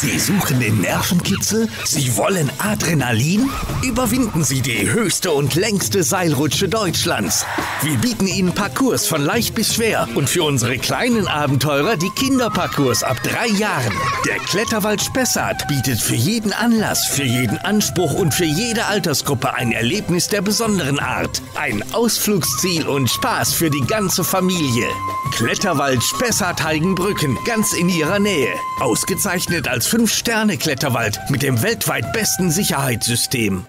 Sie suchen den Nervenkitzel? Sie wollen Adrenalin? Überwinden Sie die höchste und längste Seilrutsche Deutschlands. Wir bieten Ihnen Parcours von leicht bis schwer und für unsere kleinen Abenteurer die Kinderparcours ab drei Jahren. Der Kletterwald Spessart bietet für jeden Anlass, für jeden Anspruch und für jede Altersgruppe ein Erlebnis der besonderen Art. Ein Ausflugsziel und Spaß für die ganze Familie. Kletterwald Spessart Heigenbrücken, ganz in Ihrer Nähe. Ausgezeichnet als 5-Sterne-Kletterwald mit dem weltweit besten Sicherheitssystem.